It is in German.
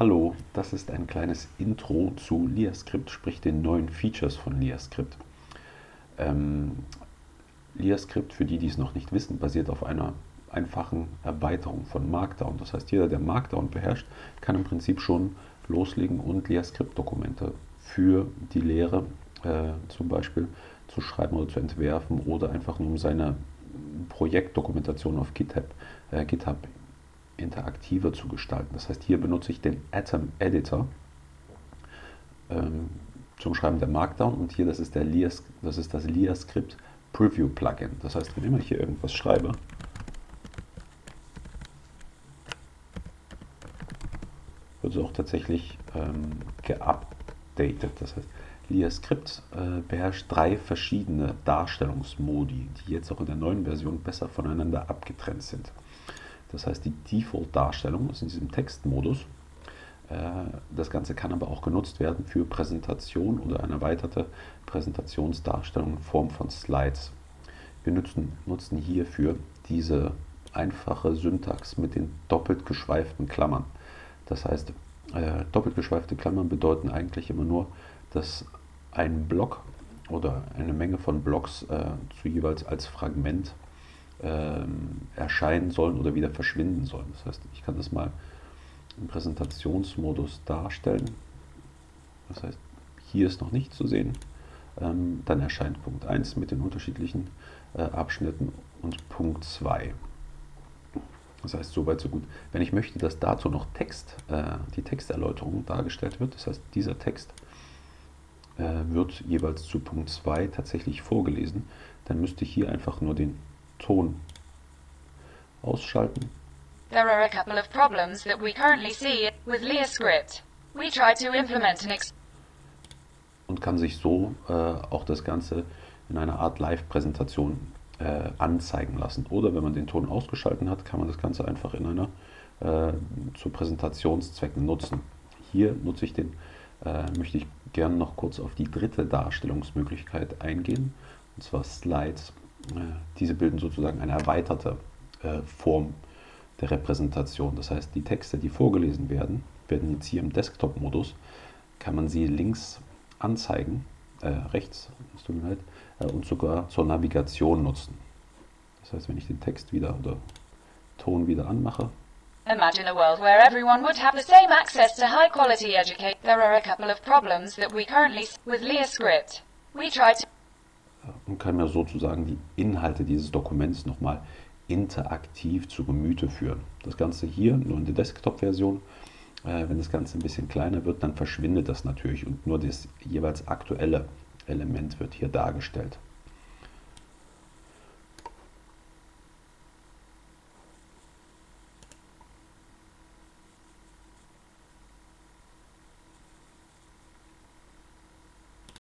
Hallo, das ist ein kleines Intro zu LiaScript, sprich den neuen Features von LiaScript. Ähm, LiaScript, für die, die es noch nicht wissen, basiert auf einer einfachen Erweiterung von Markdown. Das heißt, jeder, der Markdown beherrscht, kann im Prinzip schon loslegen und LiaScript-Dokumente für die Lehre äh, zum Beispiel zu schreiben oder zu entwerfen oder einfach nur um seine Projektdokumentation auf GitHub, äh, GitHub interaktiver zu gestalten. Das heißt, hier benutze ich den Atom Editor ähm, zum Schreiben der Markdown und hier das ist, der Lias, das, ist das LiaScript Preview Plugin. Das heißt, wenn ich hier irgendwas schreibe, wird es auch tatsächlich ähm, geupdatet. Das heißt, LiaScript äh, beherrscht drei verschiedene Darstellungsmodi, die jetzt auch in der neuen Version besser voneinander abgetrennt sind. Das heißt, die Default-Darstellung ist in diesem Textmodus. Äh, das Ganze kann aber auch genutzt werden für Präsentation oder eine erweiterte Präsentationsdarstellung in Form von Slides. Wir nutzen, nutzen hierfür diese einfache Syntax mit den doppelt geschweiften Klammern. Das heißt, äh, doppelt geschweifte Klammern bedeuten eigentlich immer nur, dass ein Block oder eine Menge von Blocks äh, zu jeweils als Fragment ähm, erscheinen sollen oder wieder verschwinden sollen. Das heißt, ich kann das mal im Präsentationsmodus darstellen. Das heißt, hier ist noch nicht zu sehen. Ähm, dann erscheint Punkt 1 mit den unterschiedlichen äh, Abschnitten und Punkt 2. Das heißt, soweit so gut. Wenn ich möchte, dass dazu noch Text, äh, die Texterläuterung dargestellt wird, das heißt, dieser Text äh, wird jeweils zu Punkt 2 tatsächlich vorgelesen, dann müsste ich hier einfach nur den Ton ausschalten. There are a couple of problems that we currently see with LeaScript. We try to implement an und kann sich so äh, auch das Ganze in einer Art Live-Präsentation äh, anzeigen lassen. Oder wenn man den Ton ausgeschaltet hat, kann man das Ganze einfach in einer äh, zu Präsentationszwecken nutzen. Hier nutze ich den, äh, möchte ich gerne noch kurz auf die dritte Darstellungsmöglichkeit eingehen, und zwar Slides. Äh, diese bilden sozusagen eine erweiterte äh, Form der Repräsentation. Das heißt, die Texte, die vorgelesen werden, werden jetzt hier im Desktop-Modus, kann man sie links anzeigen, äh, rechts, tut mir leid, äh, und sogar zur Navigation nutzen. Das heißt, wenn ich den Text wieder oder Ton wieder anmache, Imagine a world where everyone would have the same access to high quality education. There are a couple of problems that we currently with LeaScript. We try to und kann mir sozusagen die Inhalte dieses Dokuments nochmal interaktiv zu Gemüte führen. Das Ganze hier nur in der Desktop-Version. Äh, wenn das Ganze ein bisschen kleiner wird, dann verschwindet das natürlich und nur das jeweils aktuelle Element wird hier dargestellt.